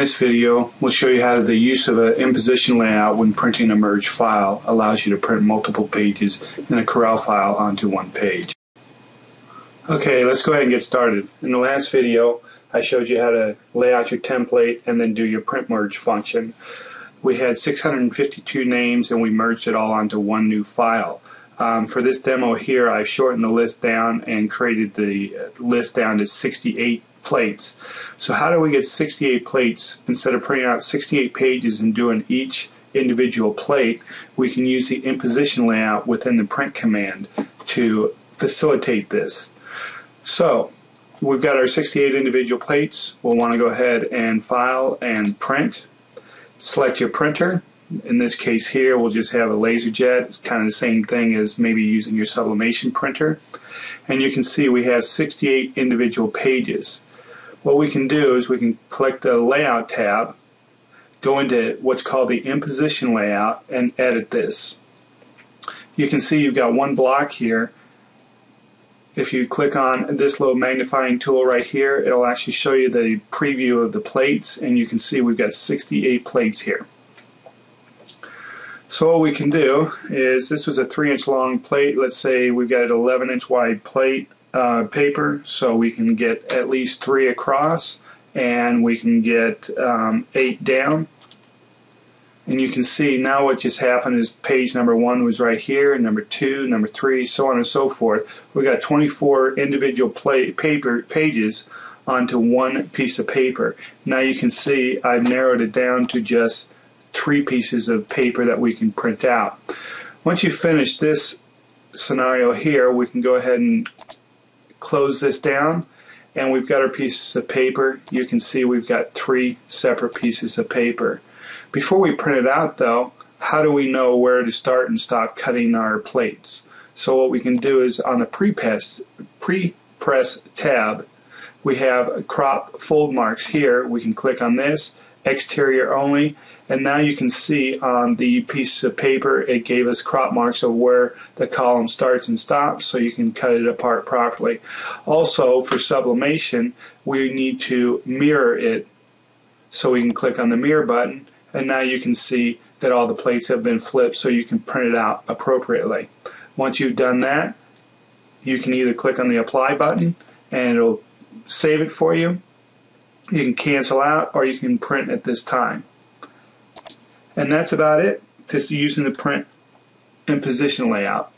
this video, we'll show you how the use of an imposition layout when printing a merge file allows you to print multiple pages in a Corel file onto one page. Okay, let's go ahead and get started. In the last video, I showed you how to lay out your template and then do your print merge function. We had 652 names and we merged it all onto one new file. Um, for this demo here, I've shortened the list down and created the list down to 68 plates. So how do we get 68 plates instead of printing out 68 pages and doing each individual plate? We can use the imposition layout within the print command to facilitate this. So we've got our 68 individual plates. We'll want to go ahead and file and print. Select your printer. In this case here, we'll just have a LaserJet. It's kind of the same thing as maybe using your sublimation printer. And you can see we have 68 individual pages what we can do is we can click the layout tab, go into what's called the imposition layout and edit this. You can see you've got one block here. If you click on this little magnifying tool right here, it'll actually show you the preview of the plates and you can see we've got 68 plates here. So what we can do is this was a 3 inch long plate. Let's say we've got an 11 inch wide plate uh, paper so we can get at least three across and we can get um, eight down. And you can see now what just happened is page number one was right here number two number three so on and so forth. We got 24 individual play, paper pages onto one piece of paper. Now you can see I've narrowed it down to just three pieces of paper that we can print out. Once you finish this scenario here we can go ahead and close this down and we've got our pieces of paper. You can see we've got three separate pieces of paper. Before we print it out though, how do we know where to start and stop cutting our plates? So what we can do is on the pre-press pre tab, we have crop fold marks here. We can click on this exterior only and now you can see on the piece of paper it gave us crop marks of where the column starts and stops so you can cut it apart properly. Also for sublimation we need to mirror it so we can click on the mirror button and now you can see that all the plates have been flipped so you can print it out appropriately. Once you've done that you can either click on the apply button and it'll save it for you you can cancel out or you can print at this time. And that's about it, just using the print imposition layout.